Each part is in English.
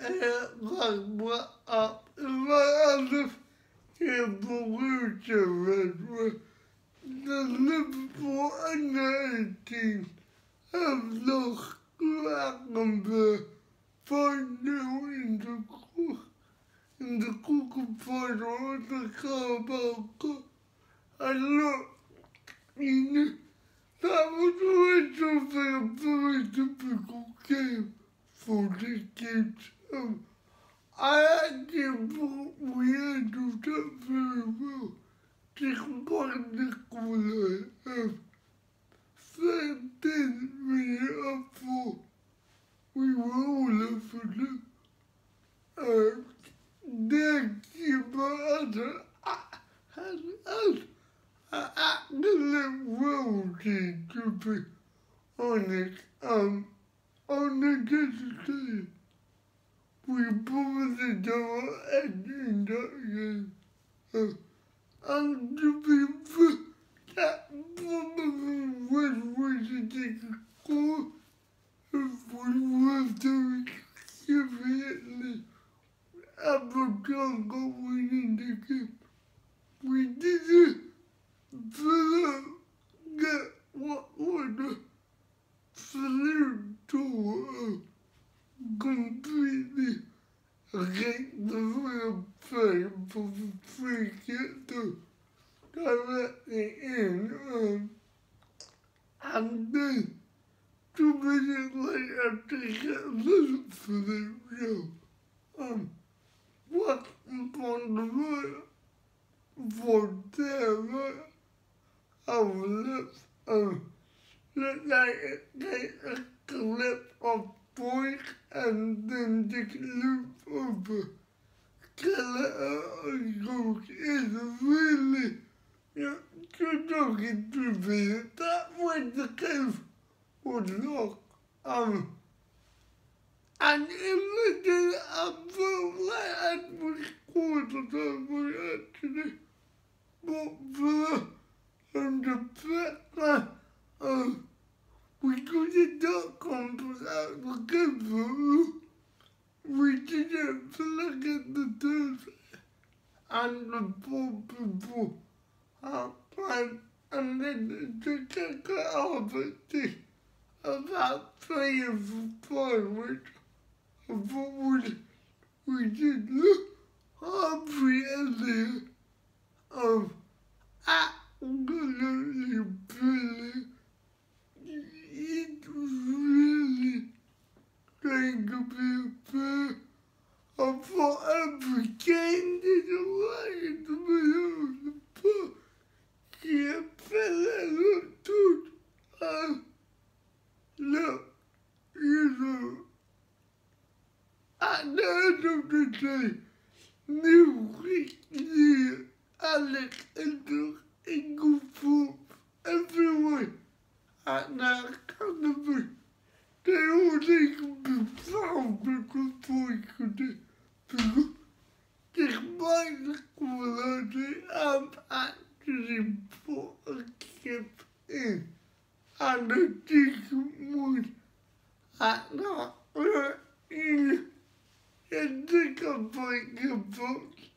what up the evolution the Liverpool under 18 have lost Gravenberg for new in the cook in the cooking final of the Cup. And look, you know, that was also a very difficult game for the kids. Um, I actually thought we handled that very well. Despite the cooler, um, thirteen minutes up for we were all up for the uh, their keeper had a, had, had an excellent role to be honest. Um, on the display, we both door and. Uh, and to be that probably was was to score if we were to give it African got winning the game. We didn't get what was flew to uh, completely against the real play for the free kick to directly in. Um, and then two later, they get little for the show. Um, what upon the road for their our lips um, look like they a clip of voice and then the loop over color goes is really you you're talking to me that was the case was look um and I was quarter time was actually but for and the fact that uh, we couldn't talk about the good we didn't look at the two and the poor people. Fine and then to take it the about playing or four which I we, we did look obviously of um, absolutely brilliant. It was really trying to be fair. I thought every game did right in the middle of the park. Yeah, fella looked good. Uh, look, you know, the end of the day, new week, year, Alex and Inglethorpe, everyone at that academy, they all need to be proud because boy could do because despite the quality, I'm actually put a kip in and a decent one at that uh, in the company books,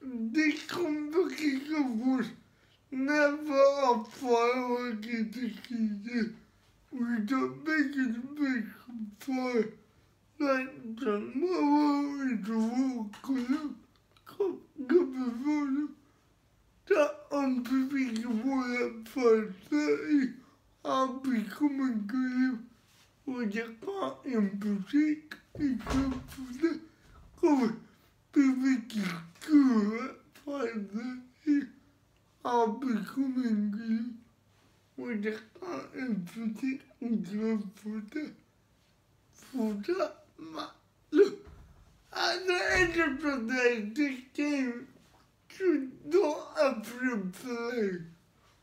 the company was never a priority to keep We don't make it big fire like tomorrow is a walk club. Come before that unbelievable at 5.30. I'll be coming to you with a car boutique. It's up for the come be making school at 5.30. I'll be coming to you with a car and go for that. For that, my, look, at the end of the day, this game should not have been played.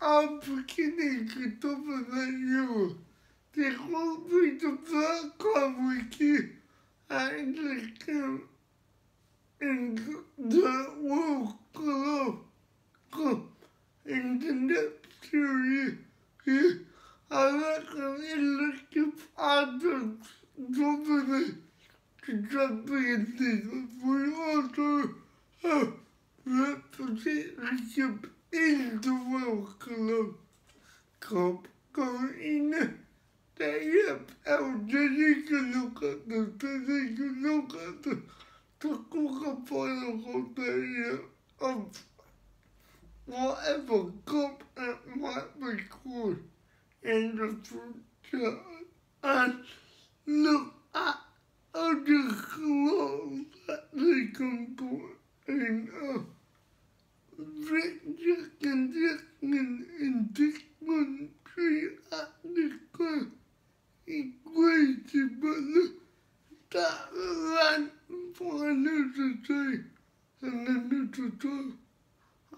I'm beginning to dominate you. They won't be the black one with you, and they can in the world club, club in the next year. Yeah, I reckon it looks harder dominate to champion We also have representation in the World Club Cup going in. They have elderly can look at the they can look at the the Coca-Cola of whatever cup it might be called in the future and look at other clothes that they can put in a rich condition in this country at the current equation, but look, that land for another day and another day.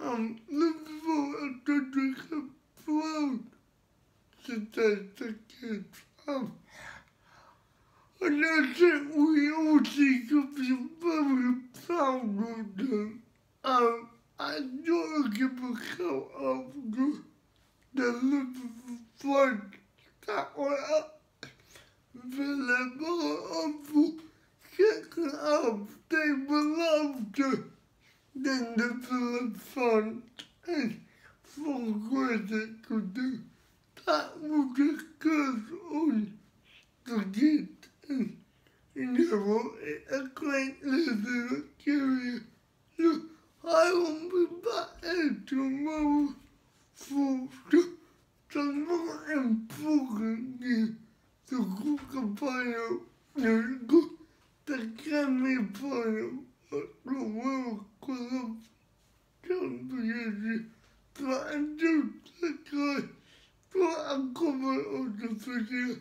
I'm looking forward to the proud today the kids have. And I think we all think of be very proud of them. Um, I don't give a shout of to the Liverpool fans that were up. Available checking out they belong to then the Philip fund and for credit to do. That a curse on the kid and know a great little curious. Look, I will be back tomorrow for the, more important is the final, the good, the semi-final of the World Club Championship. But I do think I, but I cover on the video.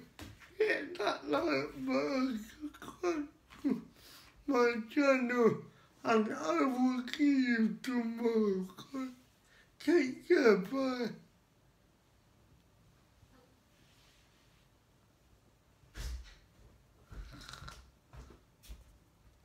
Yeah, that like my, my channel and I will give you tomorrow. Take care, bye.